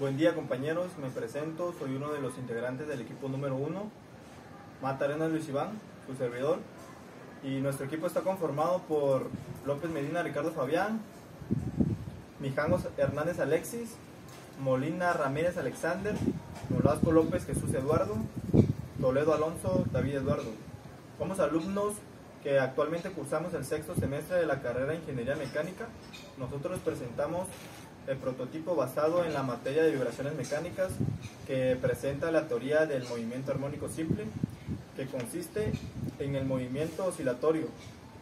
Buen día compañeros, me presento, soy uno de los integrantes del equipo número 1, Matarena Luis Iván, su servidor, y nuestro equipo está conformado por López Medina Ricardo Fabián, Mijangos Hernández Alexis, Molina Ramírez Alexander, Nolasco López Jesús Eduardo, Toledo Alonso David Eduardo. Somos alumnos que actualmente cursamos el sexto semestre de la carrera de Ingeniería Mecánica. Nosotros presentamos el prototipo basado en la materia de vibraciones mecánicas que presenta la teoría del movimiento armónico simple, que consiste en el movimiento oscilatorio.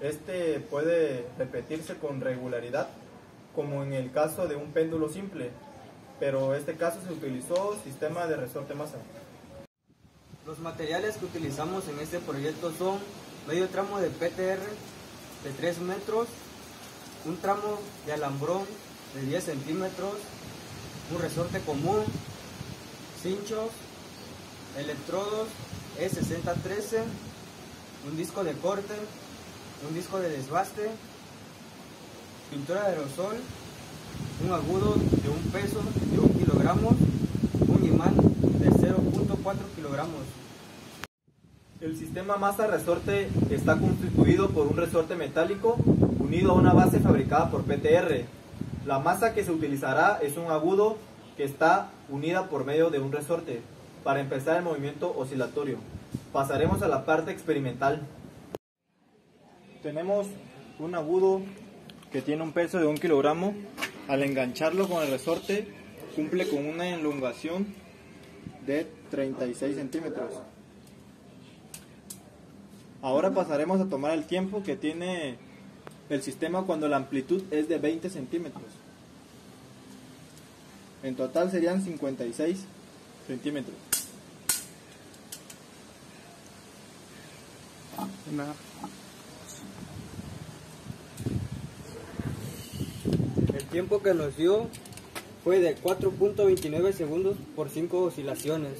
Este puede repetirse con regularidad, como en el caso de un péndulo simple, pero en este caso se utilizó sistema de resorte masa. Los materiales que utilizamos en este proyecto son medio tramo de PTR de 3 metros, un tramo de alambrón de 10 centímetros, un resorte común, cinchos, electrodos E6013, un disco de corte, un disco de desbaste, pintura de aerosol, un agudo de un peso de 1 kilogramo, un imán de 0.4 kilogramos. El sistema masa resorte está constituido por un resorte metálico unido a una base fabricada por PTR. La masa que se utilizará es un agudo que está unida por medio de un resorte para empezar el movimiento oscilatorio. Pasaremos a la parte experimental. Tenemos un agudo que tiene un peso de un kilogramo. Al engancharlo con el resorte cumple con una elongación de 36 centímetros. Ahora pasaremos a tomar el tiempo que tiene el sistema cuando la amplitud es de 20 centímetros. En total serían 56 centímetros. El tiempo que nos dio fue de 4.29 segundos por 5 oscilaciones.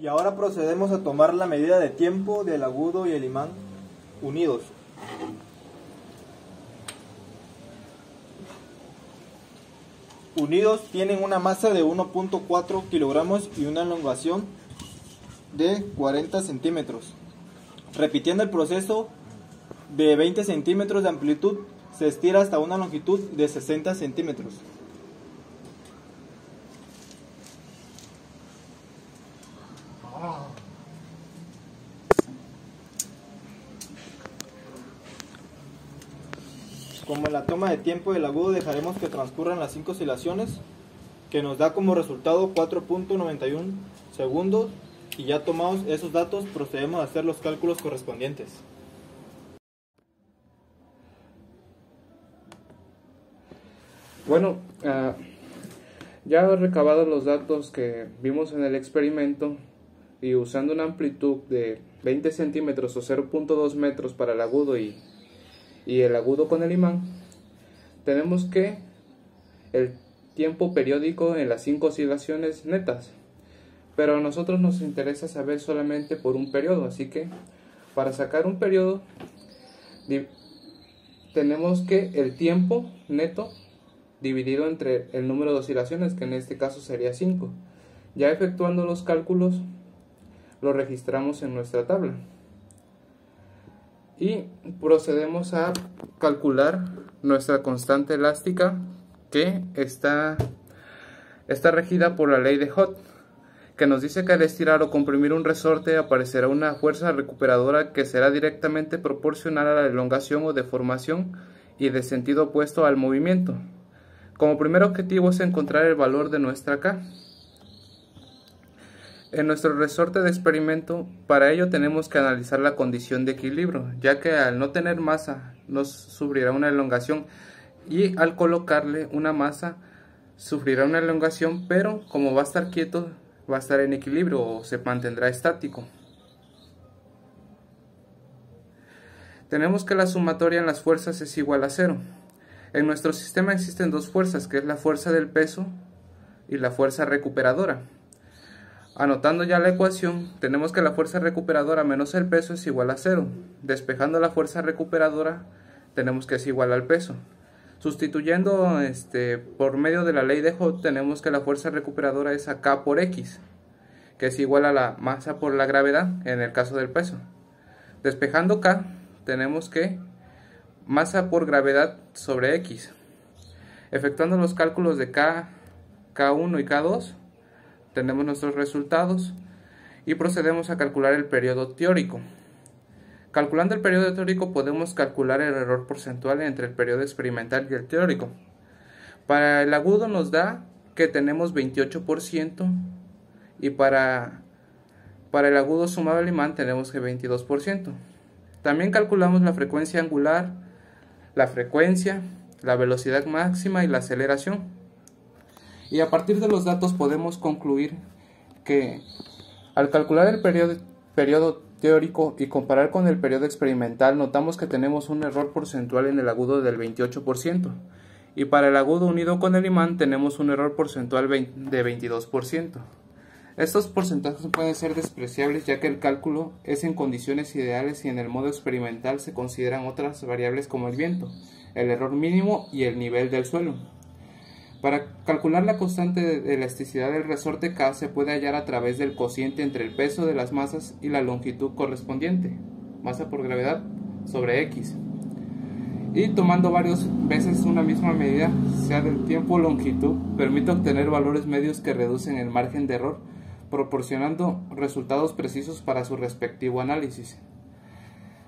Y ahora procedemos a tomar la medida de tiempo del agudo y el imán unidos. Unidos tienen una masa de 1.4 kilogramos y una elongación de 40 centímetros. Repitiendo el proceso de 20 centímetros de amplitud, se estira hasta una longitud de 60 centímetros. Como en la toma de tiempo del agudo dejaremos que transcurran las 5 oscilaciones, que nos da como resultado 4.91 segundos y ya tomados esos datos procedemos a hacer los cálculos correspondientes. Bueno, uh, ya recabado los datos que vimos en el experimento y usando una amplitud de 20 centímetros o 0.2 metros para el agudo y, y el agudo con el imán, tenemos que el tiempo periódico en las 5 oscilaciones netas. Pero a nosotros nos interesa saber solamente por un periodo, así que para sacar un periodo tenemos que el tiempo neto dividido entre el número de oscilaciones, que en este caso sería 5. Ya efectuando los cálculos, lo registramos en nuestra tabla. Y procedemos a calcular nuestra constante elástica que está, está regida por la ley de Hot, que nos dice que al estirar o comprimir un resorte aparecerá una fuerza recuperadora que será directamente proporcional a la elongación o deformación y de sentido opuesto al movimiento. Como primer objetivo es encontrar el valor de nuestra K. En nuestro resorte de experimento, para ello tenemos que analizar la condición de equilibrio, ya que al no tener masa nos sufrirá una elongación y al colocarle una masa sufrirá una elongación, pero como va a estar quieto, va a estar en equilibrio o se mantendrá estático. Tenemos que la sumatoria en las fuerzas es igual a cero. En nuestro sistema existen dos fuerzas, que es la fuerza del peso y la fuerza recuperadora. Anotando ya la ecuación, tenemos que la fuerza recuperadora menos el peso es igual a cero. Despejando la fuerza recuperadora, tenemos que es igual al peso. Sustituyendo este, por medio de la ley de Hooke tenemos que la fuerza recuperadora es K por X, que es igual a la masa por la gravedad en el caso del peso. Despejando K tenemos que masa por gravedad sobre X. Efectuando los cálculos de K, K1 y K2 tenemos nuestros resultados y procedemos a calcular el periodo teórico. Calculando el periodo teórico podemos calcular el error porcentual entre el periodo experimental y el teórico. Para el agudo nos da que tenemos 28% y para, para el agudo sumado al imán tenemos que 22%. También calculamos la frecuencia angular, la frecuencia, la velocidad máxima y la aceleración. Y a partir de los datos podemos concluir que al calcular el periodo, teórico y comparar con el periodo experimental, notamos que tenemos un error porcentual en el agudo del 28%, y para el agudo unido con el imán tenemos un error porcentual de 22%. Estos porcentajes pueden ser despreciables ya que el cálculo es en condiciones ideales y en el modo experimental se consideran otras variables como el viento, el error mínimo y el nivel del suelo. Para calcular la constante de elasticidad del resorte K se puede hallar a través del cociente entre el peso de las masas y la longitud correspondiente, masa por gravedad sobre X. Y tomando varias veces una misma medida, sea del tiempo o longitud, permite obtener valores medios que reducen el margen de error, proporcionando resultados precisos para su respectivo análisis.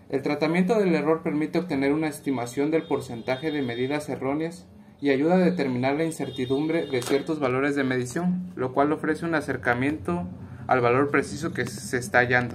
El tratamiento del error permite obtener una estimación del porcentaje de medidas erróneas y ayuda a determinar la incertidumbre de ciertos valores de medición, lo cual ofrece un acercamiento al valor preciso que se está hallando.